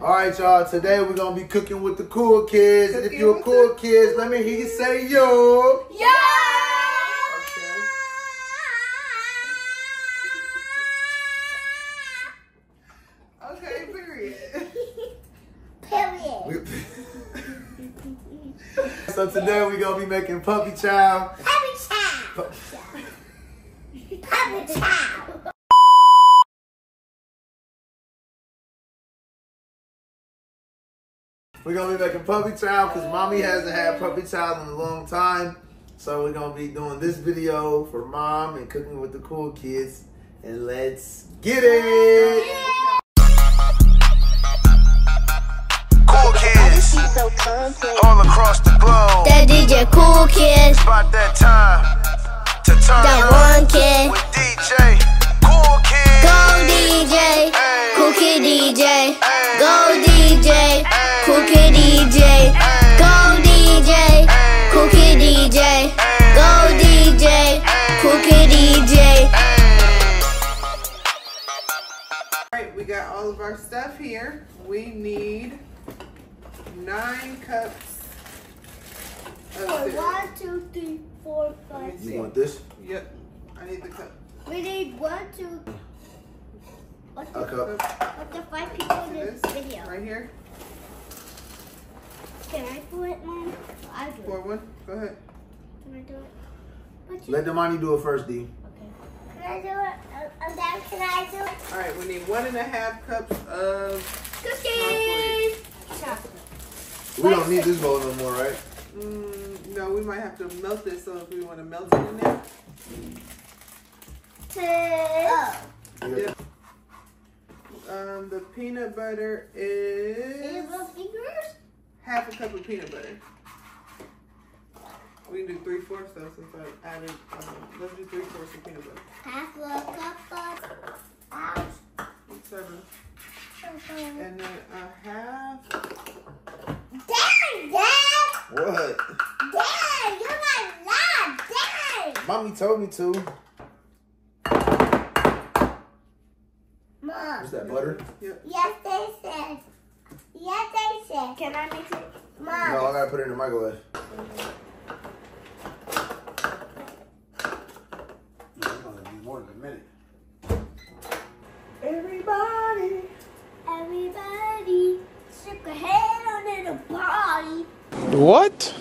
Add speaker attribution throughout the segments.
Speaker 1: All right, y'all. Today we're gonna be cooking with the cool kids. if you're
Speaker 2: with
Speaker 1: cool
Speaker 2: the-
Speaker 1: kids, let me hear you say yo.
Speaker 3: Yeah!
Speaker 2: Okay, period.
Speaker 3: Period.
Speaker 1: So today we're gonna be making puppy chow.
Speaker 3: Happy child. Happy child.
Speaker 1: We're gonna be making puppy chow because mommy hasn't had puppy chow in a long time. So we're gonna be doing this video for mom and cooking with the cool kids. And let's get it!
Speaker 4: Cool kids all across the globe.
Speaker 3: That DJ Cool Kid,
Speaker 4: About that time to turn
Speaker 3: that one kid.
Speaker 2: We need nine cups of cereal.
Speaker 3: One, two, three, four, five,
Speaker 2: Let me
Speaker 1: You want this?
Speaker 2: Yep, I need the cup.
Speaker 3: We need one, two. What's
Speaker 1: A
Speaker 3: the,
Speaker 1: cup.
Speaker 3: what's the five people in this
Speaker 2: this?
Speaker 3: video?
Speaker 2: Right here.
Speaker 3: Can I do it, Mom? I do
Speaker 2: Pour
Speaker 3: it.
Speaker 2: one. Go ahead.
Speaker 3: Can I do it?
Speaker 1: Let the mommy do it first, D.
Speaker 3: Can I do it? Uh, And then can I do it?
Speaker 2: All right, we need one and a half cups of.
Speaker 3: Cookies!
Speaker 1: We don't need this bowl no more, right?
Speaker 2: Mm, no, we might have to melt this. So if we want to melt it in there.
Speaker 3: Oh.
Speaker 2: Yep. Um, the peanut butter is half a cup of peanut butter. We can do three fourths though, since I added. Um, let's do three fourths of peanut butter.
Speaker 3: Half a cup of. Ouch.
Speaker 2: Seven. And then a half.
Speaker 3: Dang, Dad!
Speaker 1: What?
Speaker 3: Dad, you're my love! Dad!
Speaker 1: Mommy told me to.
Speaker 3: Mom.
Speaker 1: Is that, butter?
Speaker 2: Yep.
Speaker 3: Yes, they said. Yes, they said. Can I mix it? Mom.
Speaker 1: No, I gotta put it in the microwave. It's gonna be more than a minute.
Speaker 2: Everybody.
Speaker 3: Everybody, stick a head on the body.
Speaker 5: What?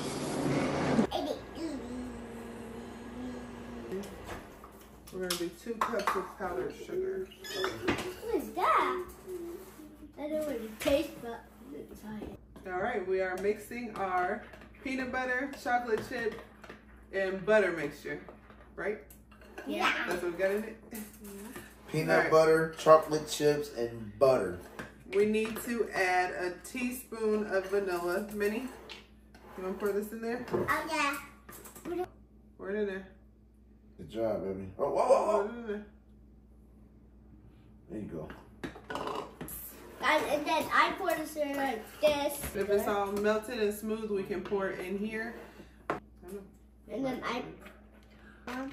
Speaker 2: We're gonna do two cups of powdered sugar.
Speaker 3: What is that? I don't know what it tastes, but it's fine.
Speaker 2: All right, we are mixing our peanut butter, chocolate chip, and butter mixture. Right?
Speaker 3: Yeah.
Speaker 2: That's what we got in it.
Speaker 1: Peanut
Speaker 2: Alright.
Speaker 1: butter, chocolate chips, and butter.
Speaker 2: We need to add a teaspoon of vanilla. Minnie, you want to pour this in there?
Speaker 3: Oh, yeah.
Speaker 2: Pour it in there.
Speaker 1: Good job, baby. Oh, whoa, whoa,
Speaker 2: Pour
Speaker 1: whoa.
Speaker 2: it in there.
Speaker 1: There you go.
Speaker 3: And, and then I pour the cereal like this.
Speaker 2: If it's all melted and smooth, we can pour it in here. I don't know.
Speaker 3: And then I. Um,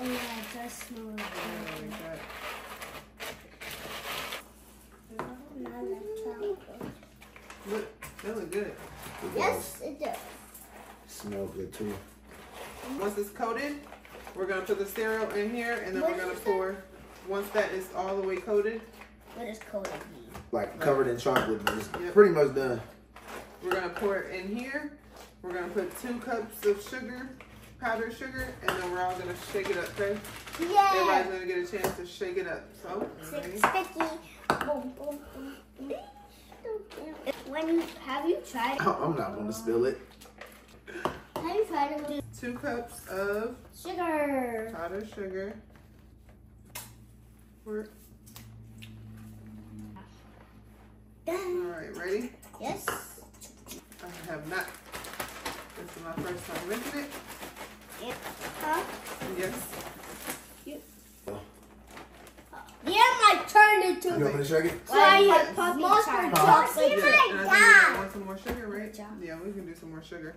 Speaker 3: oh, yeah, it does smell like
Speaker 2: Yeah, like that. Look, that look good.
Speaker 1: Good
Speaker 3: Yes, it does.
Speaker 1: job. Smell good too.
Speaker 2: Once it's coated, we're gonna put the cereal in here, and then
Speaker 3: What
Speaker 2: we're gonna
Speaker 3: is that?
Speaker 2: pour. Once that is all the way coated,
Speaker 3: What is coated mean?
Speaker 1: Like covered in chocolate, but it's
Speaker 2: Yep.
Speaker 1: pretty much done.
Speaker 2: we're gonna pour it in here. We're gonna put two cups of sugar, powdered sugar, and then we're all gonna shake it up. Okay? Everybody's gonna get a chance to shake it up. So, ready?
Speaker 3: Sticky. Boom, boom, boom, boom. When you have you tried?
Speaker 1: Oh, I'm not gonna spill it.
Speaker 3: Have you tried do
Speaker 2: two cups of
Speaker 3: sugar?
Speaker 2: powdered sugar. Pour- All right, ready?
Speaker 3: Yes.
Speaker 2: I have not. This is my first time making it.
Speaker 3: Yeah. Huh?
Speaker 2: Yes.
Speaker 3: Yeah, my turn into.
Speaker 1: You want me to shake it?
Speaker 3: So I had puppy chocolate. chocolate.
Speaker 2: Yeah, and I think we want some more sugar, right?
Speaker 3: job.
Speaker 2: Yeah, we can do some more sugar.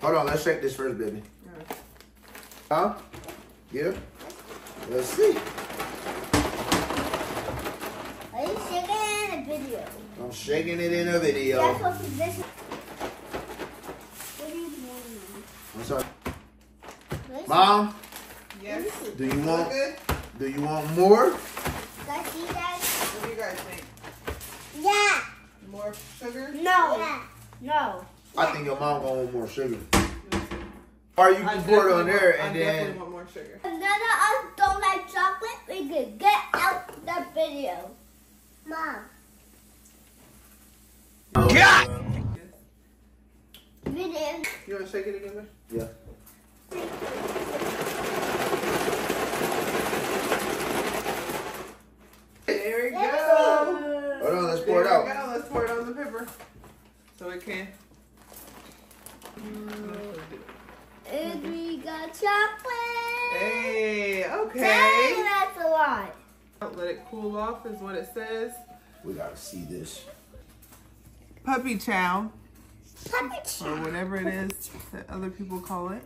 Speaker 1: Hold on, let's shake this first, baby.
Speaker 2: Alright.
Speaker 1: Huh? Yeah? Let's see.
Speaker 3: Are you shaking? It in a video.
Speaker 1: I'm shaking it in a video.
Speaker 3: That's what this. What do you want?
Speaker 1: I'm sorry.
Speaker 3: Mom?
Speaker 1: Mom,
Speaker 2: Yes.
Speaker 1: do you want do you want more?
Speaker 3: Guys, see that?
Speaker 2: What do you guys think?
Speaker 3: Yeah.
Speaker 2: More sugar?
Speaker 3: No. Yeah. No.
Speaker 1: I think your mom gonna want more sugar. Or you
Speaker 2: I
Speaker 1: can pour it on there
Speaker 2: want-
Speaker 1: and
Speaker 2: I
Speaker 1: then
Speaker 2: definitely want more sugar.
Speaker 3: If none of us don't like chocolate, we can get out the video. Mom.
Speaker 4: God!
Speaker 3: Video.
Speaker 2: You want to shake it together?
Speaker 1: Yeah.
Speaker 2: Hey,
Speaker 3: Dang,
Speaker 2: okay.
Speaker 3: that's a lot.
Speaker 2: Let it cool off is what it says.
Speaker 1: We gotta see this.
Speaker 2: Puppy chow,
Speaker 3: Puppy chow.
Speaker 2: or whatever it is that other people call it.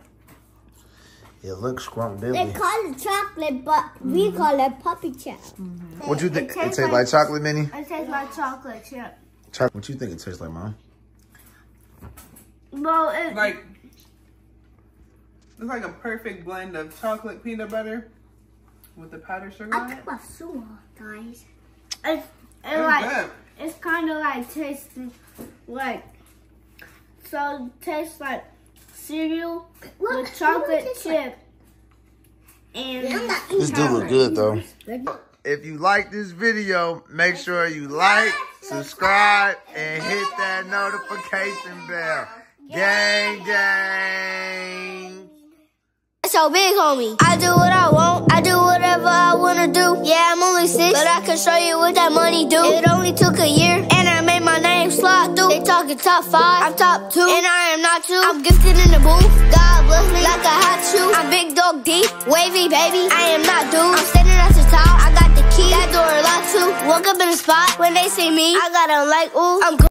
Speaker 1: It looks scrumptious.
Speaker 3: They
Speaker 1: scrumptious.
Speaker 3: call it chocolate, but we mm-hmm. call it puppy chow. Mm-hmm.
Speaker 1: What do you think?
Speaker 3: It
Speaker 1: It
Speaker 3: tastes
Speaker 1: tastes like chocolate, Minnie?
Speaker 3: It tastes like chocolate chip.
Speaker 1: Chocolate. What you think it tastes like, Mom?
Speaker 3: Well, it,
Speaker 2: Like, it's like a perfect blend of chocolate peanut butter with the powdered sugar on
Speaker 3: I
Speaker 2: it.
Speaker 3: took my shoe guys. It's, it
Speaker 2: It's
Speaker 3: like
Speaker 2: good.
Speaker 3: it's kind of like tasting like so it tastes like cereal with chocolate chip and
Speaker 1: This do look good though. Uh, if you like this video, make sure you like, subscribe, and hit that notification bell. Gang, gang.
Speaker 3: So big, homie. I do what I want. I do whatever I wanna do. Yeah, I'm only six, but I can show you what that money do. It only took a year, and I made my name slide through. They talking top five, I'm top two, and I am not two. I'm gifted in the booth. God bless me like a hot shoe. I'm big dog D, wavy baby. I am not dude. I'm standing at the top. I got the key. That door locked too. Woke up in the spot when they see me. I got 'em like ooh. I'm.